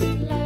love.